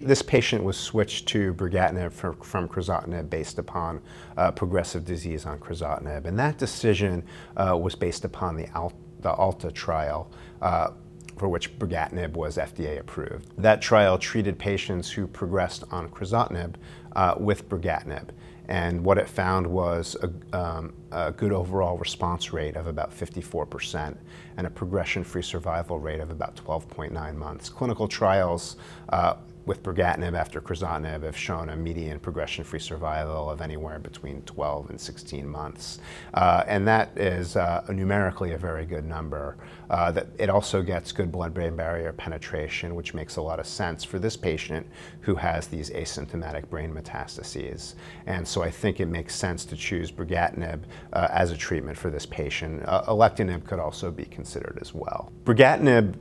This patient was switched to brigatinib for, from crizotinib based upon uh, progressive disease on crizotinib, and that decision uh, was based upon the, Al the ALTA trial. Uh, for which brigatinib was FDA approved. That trial treated patients who progressed on crizotinib uh, with brigatinib. And what it found was a, um, a, good overall response rate of about 54% and a progression-free survival rate of about 12.9 months. Clinical trials uh, with brigatinib after crizotinib have shown a median progression-free survival of anywhere between 12 and 16 months. Uh, and that is uh, numerically a very good number. Uh, that it also gets good blood-brain barrier penetration, which makes a lot of sense for this patient who has these asymptomatic brain metastases. And so I think it makes sense to choose brigatinib uh, as a treatment for this patient. Uh, alectinib could also be considered as well. Brigatinib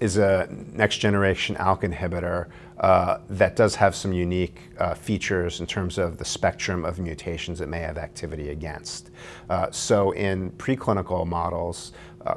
is a next generation ALK inhibitor uh, that does have some unique uh, features in terms of the spectrum of mutations it may have activity against. Uh, so in preclinical models, uh,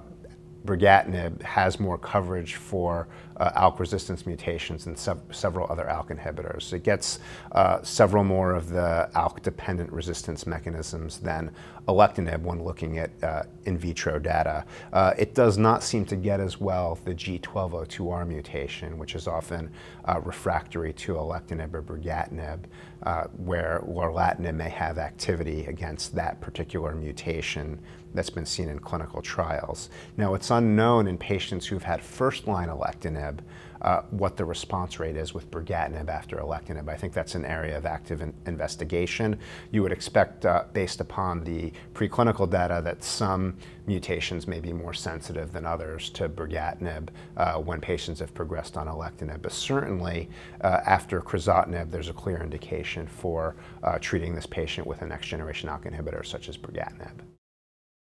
brigatinib has more coverage for uh, ALK resistance mutations than sev several other ALK inhibitors. It gets uh, several more of the ALK dependent resistance mechanisms than alectinib when looking at uh, in vitro data. Uh, it does not seem to get as well the G1202R mutation, which is often uh, refractory to alectinib or brigatinib, uh, where lorlatinib may have activity against that particular mutation that's been seen in clinical trials. Now, it's unknown in patients who've had first-line alectinib uh, what the response rate is with brigatinib after alectinib. I think that's an area of active in investigation. You would expect, uh, based upon the preclinical data, that some mutations may be more sensitive than others to brigatinib uh, when patients have progressed on alectinib. But certainly, uh, after crizotinib, there's a clear indication for uh, treating this patient with a next-generation ALK inhibitor such as brigatinib.